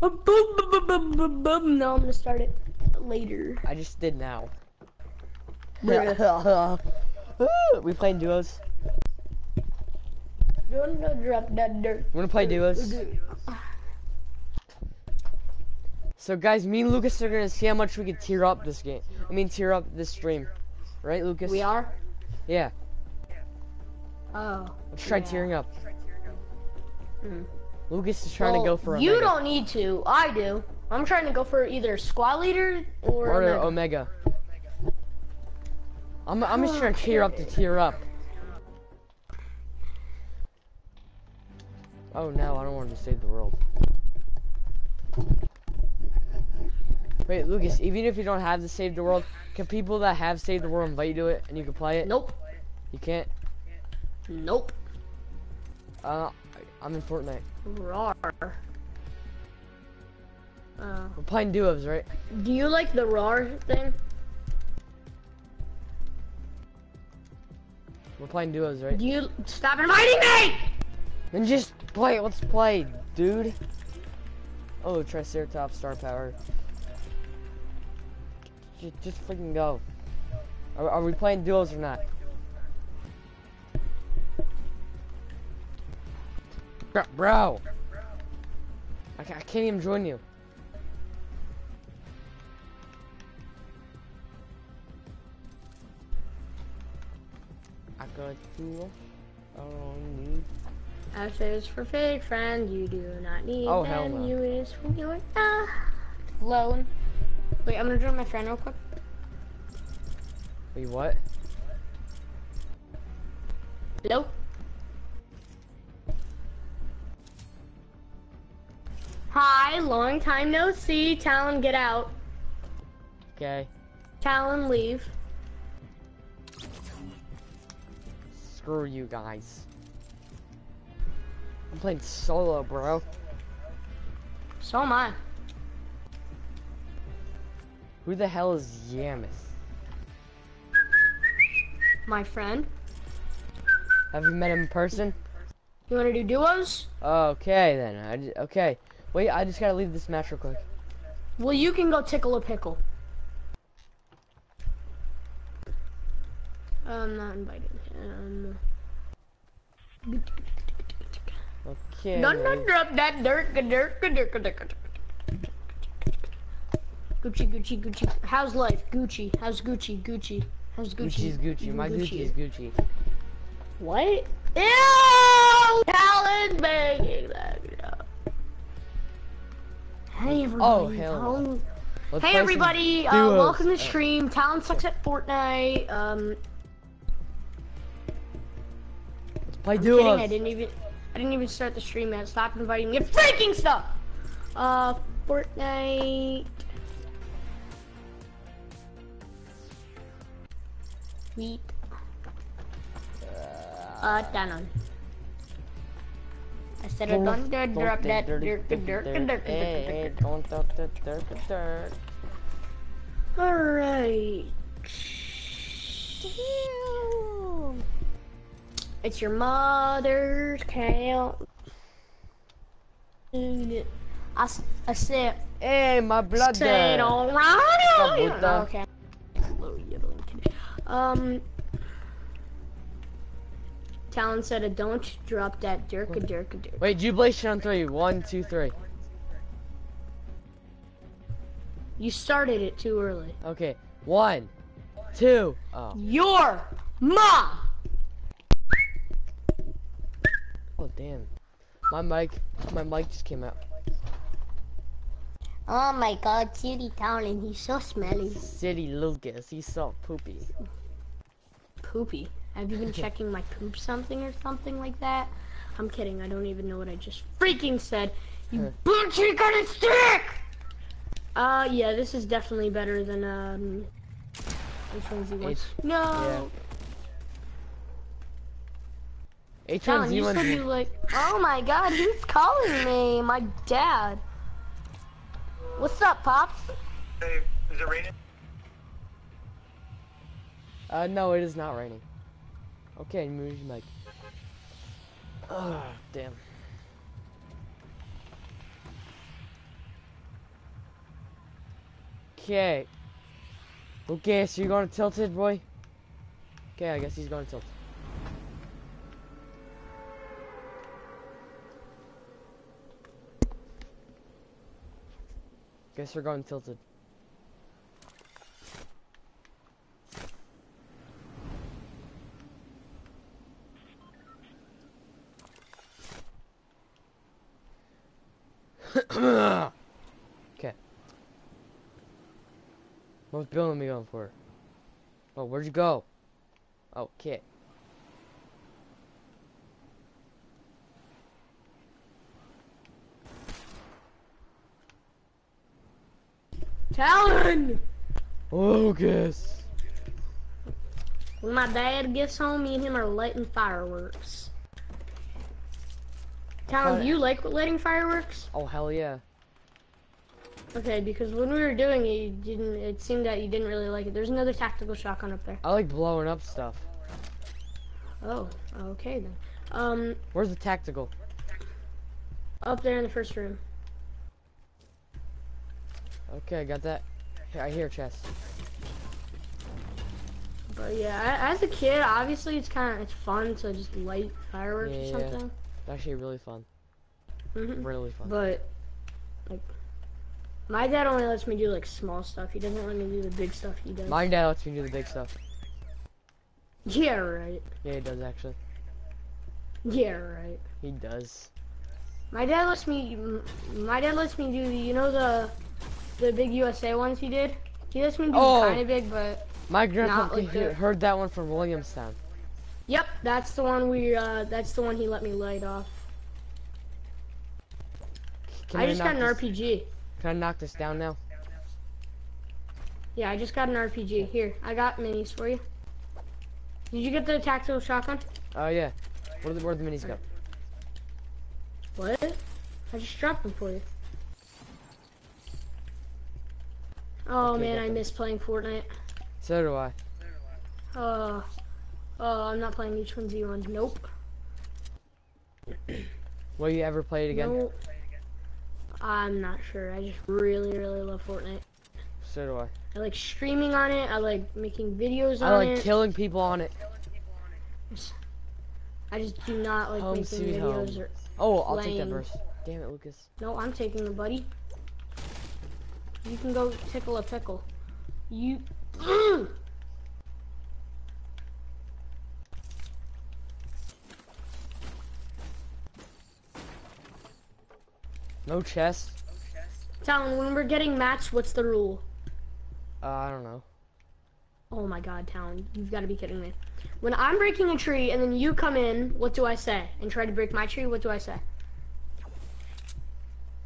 Boom, boom, boom, boom, boom. No, I'm gonna start it later. I just did now. We playing duos. Don't drop that dirt. You wanna play duos? So guys, me and Lucas are gonna see how much we can tear up this game. I mean, tear up this stream, right, Lucas? We are? Yeah. Oh. Let's try Yeah. tearing up. Hmm. Lucas is trying to go for a You don't need to. I do. I'm trying to go for either squad leader or. Or Omega. Omega. I'm, I'm just trying to tear up to tear up. Oh no, I don't want to save the world. Wait, Lucas, even if you don't have to save the world, can people that have saved the world invite you to it and you can play it? Nope. You can't? Nope. Uh, I'm in Fortnite. Rar. Uh, We're playing duos, right? do you like the RAR thing? We're playing duos, right? Do you stop inviting me? Then just play. Let's play, dude. Oh, Triceratops star power. Just, just freaking go. Are, are we playing duos or not? Bro, bro. I, ca- I can't even join you. I got you. I don't need F is for fake friend. You do not need Oh, them. hell no. U is for your ah. Loan. Wait, I'm gonna join my friend real quick. Wait, what? Hello. Hi, long time no see. Talon, get out. Okay. Talon, leave. Screw you guys. I'm playing solo, bro. So am I. Who the hell is Yamis? My friend. Have you met him in person? You wanna do duos? Okay then. I okay. Wait, I just gotta leave this match real quick. Well, you can go tickle a pickle. I'm not invited. Um. Okay. Don't wait. drop that dirt, dirt, dirt, dirt, dirt. Gucci, Gucci, Gucci. How's life? Gucci. How's Gucci? Gucci. How's Gucci? Gucci's Gucci. My Gucci is Gucci. What? Ew! Talon banging that. Hey everybody. Oh, hell. Hey everybody, uh, welcome to the Uh, stream. Talon sucks at Fortnite. Um, Let's play I'm kidding. I didn't even, I didn't even start the stream yet. Stop inviting me freaking stuff. Uh, Fortnite. Sweet. Uh, Talon. I said I don't dare drop that dirt, dirt, dirt, dirt, dirt, dirt, dirt. don't drop that dirt, dirt, dirt. Alright. It's your mother's count. I, s- I said, Hey, my blood. said alright. Kabuta. Okay. Low yodeling kid. Um. Talon said, uh, "Don't drop that dirka dirka dirka." Wait, you jubilation on three. One, two, three. You started it too early. Okay. One, two. Oh. Your mom. Oh damn. My mic, my mic just came out. Oh my God, City Talon, he's so smelly. City Lucas, he's so poopy. poopy. Have you been checking my poop something or something like that? I'm kidding. I don't even know what I just freaking said. You booty gonna stick! Uh, yeah, this is definitely better than, um, H1Z1. H- no! H1Z1. Talon, you said you like, oh my god, who's calling me? My dad. What's up, Pops? Hey, is it raining? Uh, no, it is not raining. Okay, and Moon's like, oh, ah, damn. Okay. Okay, so you're gonna tilt it, boy? Okay, I guess he's gonna tilt. Guess we're going tilted. Okay. What building are we going for? Oh, where'd you go? Oh, okay. Talon! Lucas! When my dad gets home, me and him are lighting fireworks. Talon, do you like lighting fireworks? Oh, hell yeah. Okay, because when we were doing it, you didn't. It seemed that you didn't really like it. There's another tactical shotgun up there. I like blowing up stuff. Oh, okay then. Um, Where's the tactical? up there in the first room. Okay, I got that. Here, I hear chest. But yeah, as a kid, obviously it's kind of it's fun to just light fireworks Yeah, or yeah. It's actually really fun. hmm Really fun. But like, my dad only lets me do like small stuff. He doesn't let me do the big stuff. He does. My dad lets me do the big stuff. Yeah, right. Yeah, he does actually. Yeah, right. He does. My dad lets me. My dad lets me do the. You know the, the big USA ones he did. He lets me do Oh. kind of big, but My grandpa Not like heard that one from Williamstown. Yep, that's the one we. Uh, that's the one he let me light off. Can I just got an this- RPG. Can I knock this down now? Yeah, I just got an RPG. Here, I got minis for you. Did you get the tactical shotgun? Oh yeah. Where the, where the minis go? What? I just dropped them for you. Oh Okay, man, I miss playing Fortnite. So do I. Uh, oh, I'm not playing H1Z1. Nope. Will you ever play it again? Nope. I'm not sure. I just really, really love Fortnite. So do I. I like streaming on it. I like making videos on it. I like it. killing people on it. I just do not like Home making videos home. or. Oh, I'll take that verse. Damn it, Lucas. No, I'm taking the buddy. You can go tickle a pickle. You. No chest. Talon, when we're getting matched, what's the rule? Uh, I don't know. Oh my god, Talon, you've got to be kidding me. When I'm breaking a tree and then you come in, what do I say? And try to break my tree, what do I say?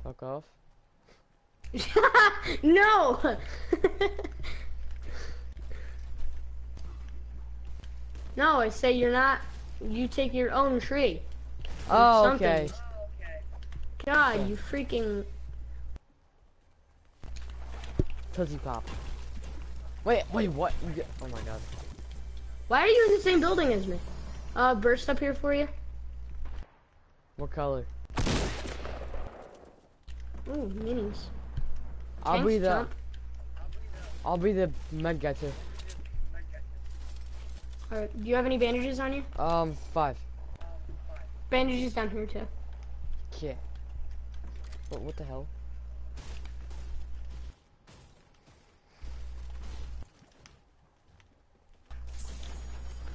Fuck off. no! no, I say you're not. You take your own tree. Oh, Something. okay. God, you freaking. Tootsie Pop. Wait, wait, what? Oh my god. Why are you in the same building as me? Uh, burst up here for you. What color? Ooh, minis. I'll Tanks be the. jump. I'll be the med guy too. Alright, do you have any bandages on you? Um, five. Bandages down here too. Yeah. What? What the hell?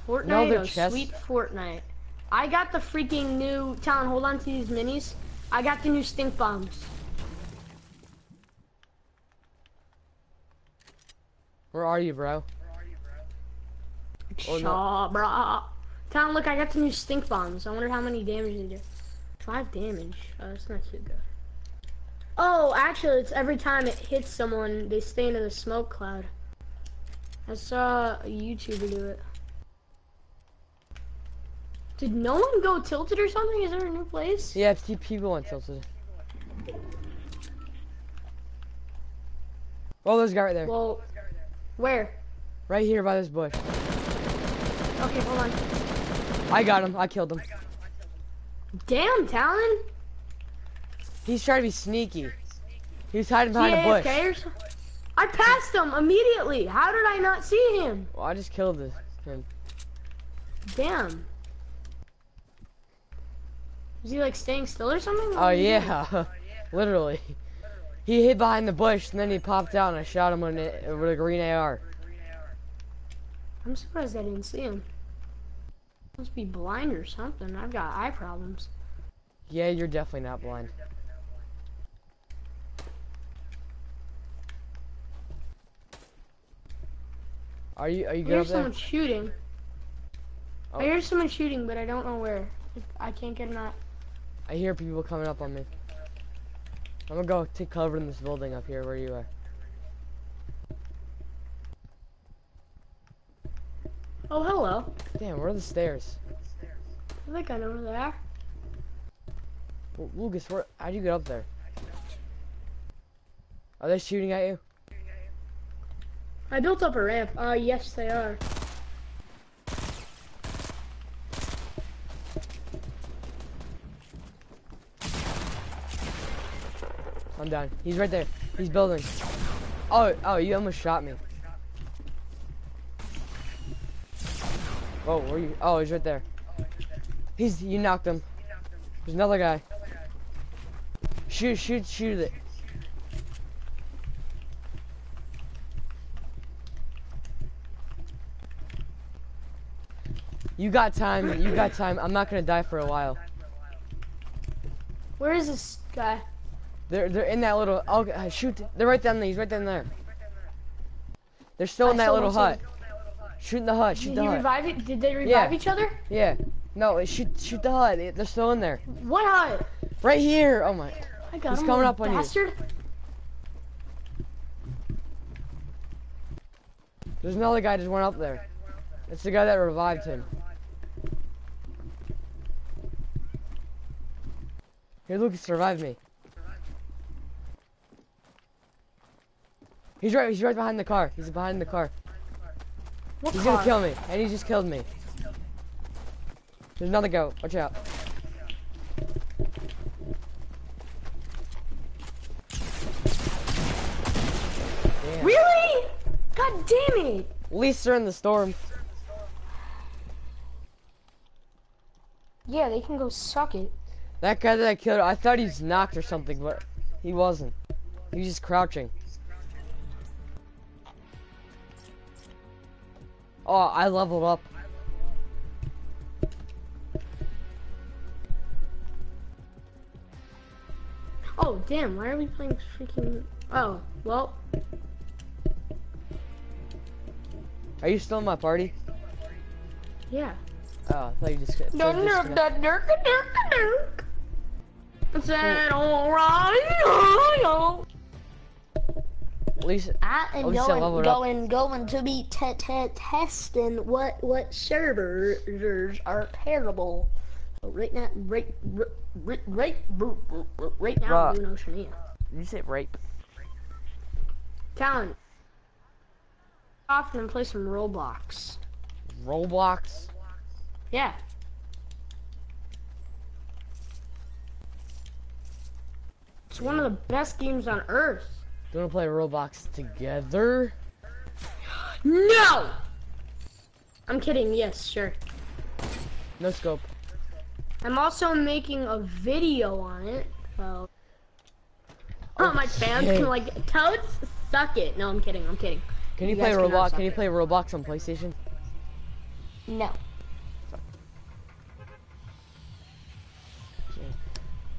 Fortnite, No, oh, chests. sweet Fortnite. I got the freaking new. Talon, hold on to these minis. I got the new stink bombs. Where are you, bro? Where are Oh, no. Shaw, brah. Talon, look, I got the new stink bombs. I wonder how many damage they do. Five damage. Oh, that's not too good. Oh, actually, it's every time it hits someone, they stay into the smoke cloud. I saw a YouTuber do it. Did no one go tilted or something? Is there a new place? Yeah, it's people went tilted. Oh, there's a guy right there. Well, where? Right here by this bush. Okay, hold on. I got him. I killed him. Damn, Talon. He's trying to be sneaky. He's hiding behind a bush. I passed him immediately. How did I not see him? Well, I just killed this, him. Damn. Is he like staying still or something? What Oh was he yeah, literally. He hid behind the bush and then he popped out and I shot him with a green AR. I'm surprised I didn't see him. Must be blind or something. I've got eye problems. Yeah, you're definitely not blind. Are you are you I hear up there? someone shooting. Oh. I hear someone shooting, but I don't know where. I can't get out. I hear people coming up on me. I'm gonna go take cover in this building up here where you are. Oh, hello. Damn, where are the stairs? I think I know where they are. Well, Lucas, where how'd you get up there? Are they shooting at you? I built up a ramp. Uh, yes, they are. I'm down. He's right there. He's building. Oh, oh, you almost shot me. Oh, where you? Oh, he's right there. He's, you knocked him. There's another guy. Shoot, shoot, shoot it. You got time, you got time. I'm not gonna die for a while. Where is this guy? They're they're in that little. Oh, uh, shoot! They're right down there. He's right down there. They're still in that little hut. Shoot in the hut. Shoot Did the he hut. revive it? Did they revive Yeah. each other? Yeah. No, shoot shoot the hut. They're still in there. What hut? Right here. Oh my. I got He's him, coming up on you. bastard. There's another guy just went up there. It's the guy that revived him. Here, Lucas, survive me. He's right. He's right behind the car. He's behind the car. What He's car? gonna kill me, and he just killed me. There's another go. Watch out. Damn. Really? God damn it! At least they're in the storm. Yeah, they can go suck it. That guy that I killed, I thought he's knocked or something, but he wasn't. He was just crouching. Oh, I leveled up. Oh, damn, why are we playing freaking... Oh, well, Are you still in my party? yeah. Oh, I thought you just. said Dun, disconnect- dun, dun, dun, dun, dun, dun. Said alright. At least I At am going, going, going to be te- te- testing what what servers are terrible. So right now, right, right, right, right, right now, Bruh. I'm doing Oceania. Did you say rape? Talon. Off and play some Roblox. Roblox. Yeah. It's one of the best games on earth. Do you want to play Roblox together? No! I'm kidding, yes, sure. No scope. I'm also making a video on it, so. Oh, my fans can like, toads suck it. No, I'm kidding, I'm kidding. Can you, You play Roblox? Can you play Roblox on PlayStation? No.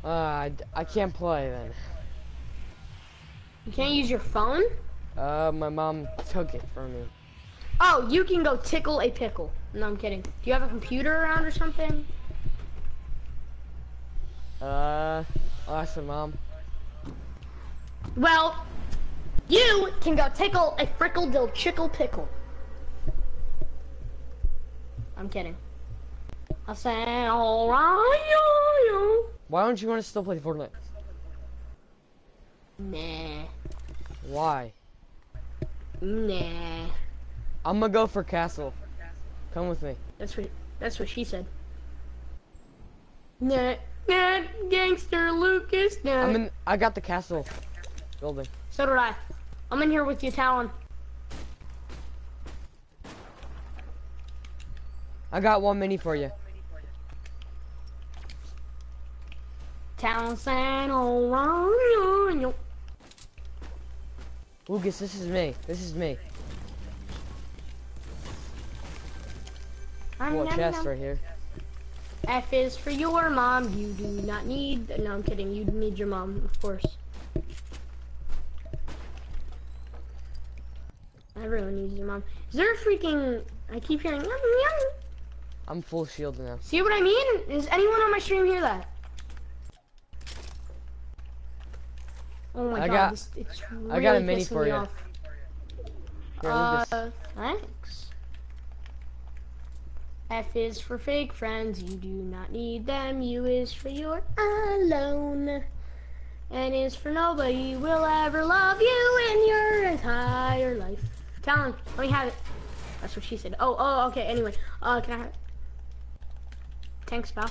Uh, I can't play then. You can't use your phone? Uh, my mom took it from me. Oh, you can go tickle a pickle. No, I'm kidding. Do you have a computer around or something? Uh, my mom. Well, you can go tickle a frickle dill chickle pickle. I'm kidding. I said, alright. Why don't you want to still play Fortnite? Nah, Why? nah. I'm gonna go for castle. Come with me. That's what that's what she said. Nah, nah, gangster Lucas. Nah. I'm in. I got the castle building. so did I. I'm in here with you, Talon. I got one mini for you. Talon San Orange. Lucas, this is me. This is me. Nom, chest right here. F is for your mom. You do not need. No, I'm kidding. You need your mom, of course. Everyone needs your mom. Is there a freaking? I keep hearing yum yum. I'm full shield now. See what I mean? Does anyone on my stream hear that? Oh my I god, got- this, it's really I got a mini for you. off. Here, Uh, thanks. F is for fake friends, you do not need them. U is for you're alone. N is for nobody will ever love you in your entire life. Talon, let me have it. That's what she said. Oh, oh, okay, anyway. Uh, can I have it? Thanks, pal.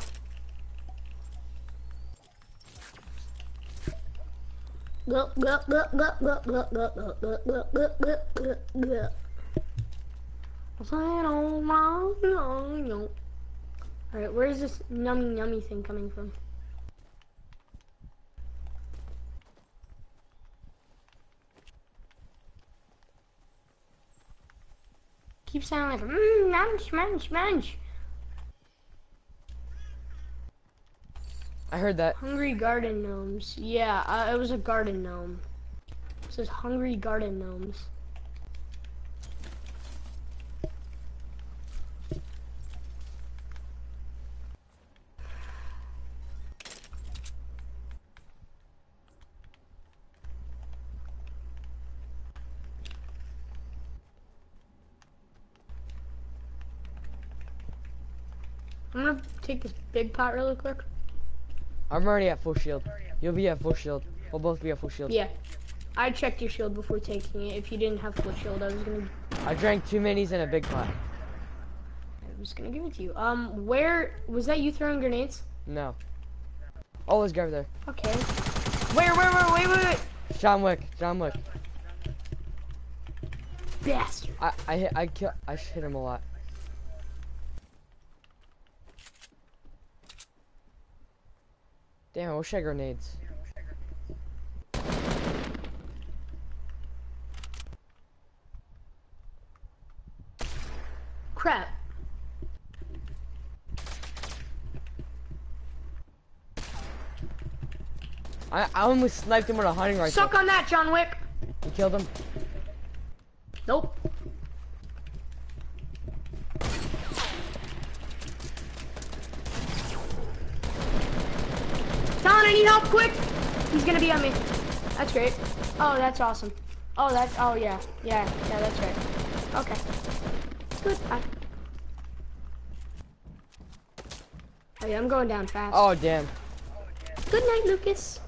Alright, where's this nummy nummy thing coming from? Keep sounding like mmm, munch, munch, munch. I heard that. Hungry garden gnomes. Yeah, uh, it was a garden gnome. It says hungry garden gnomes. I'm gonna take this big pot really quick. I'm already at full shield. You'll be at full shield. We'll both be at full shield. Yeah. I checked your shield before taking it. If you didn't have full shield, I was gonna I drank two minis and a big pot. I was gonna give it to you. Um, where was that you throwing grenades? No. Oh, there's a guy over there. Okay. Where, where, where, wait, wait, wait. John Wick. John Wick. Bastard. I I hit I kill I hit him a lot. Damn, I wish I grenades. Crap. I I almost sniped him with a hunting rifle. Suck on that, John Wick. You killed him. Nope. Need help, quick! He's gonna be on me. That's great. Oh, that's awesome. Oh, that's, oh yeah, yeah, yeah, that's right. Okay. Goodbye. Oh yeah, I'm going down fast. Oh damn. Good night, Lucas.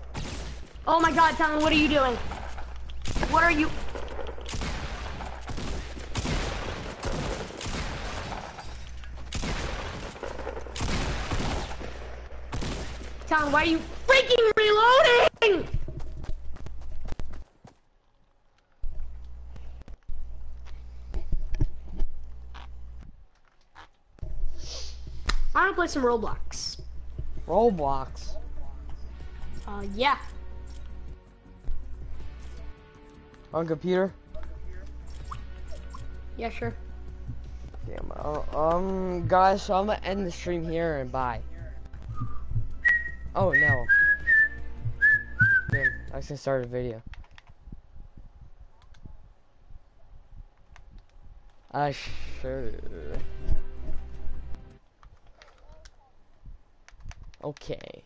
Oh my god, Talon, what are you doing? What are you? Talon, why are you freaking reloading? I wanna play some Roblox. Roblox. Uh, yeah. On computer. Yeah, sure. Damn. Uh, um, guys, so I'm gonna end the stream here and bye. Oh no. Damn, I gonna start a video. I should. Okay.